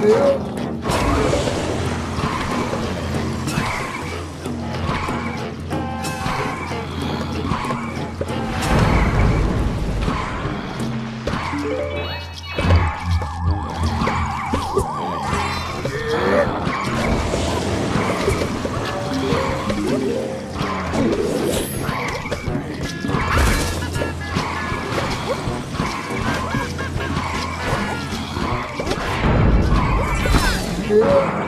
Deus. Thank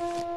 you.